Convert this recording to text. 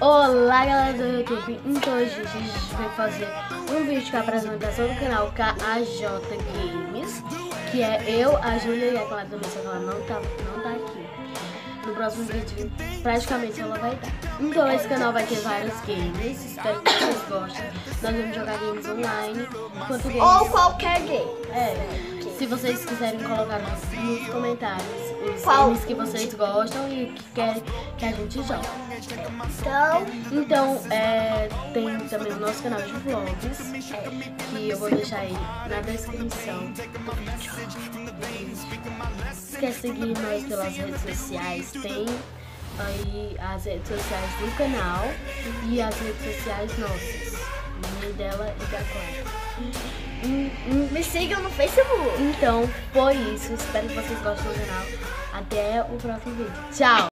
Olá galera do YouTube, então hoje a gente vai fazer um vídeo com a apresentação do canal KAJ Games Que é eu, a Júlia e a Clara também, só que ela não tá, não tá aqui. No próximo vídeo, praticamente ela vai estar. Então esse canal vai ter vários games, espero que vocês gostem. Nós vamos jogar games online games... Ou qualquer game. É, se vocês quiserem colocar nos, comentários os Qual? games que vocês gostam e que querem que a gente jogue. Então, então é, tem também o nosso canal de vlogs, que eu vou deixar aí na descrição Se quer seguir nós pelas redes sociais, tem aí as redes sociais do canal e as redes sociais nossas, minha dela e da Clara. Me sigam no Facebook. Então, foi isso. Espero que vocês gostem do canal. Até o próximo vídeo. Tchau!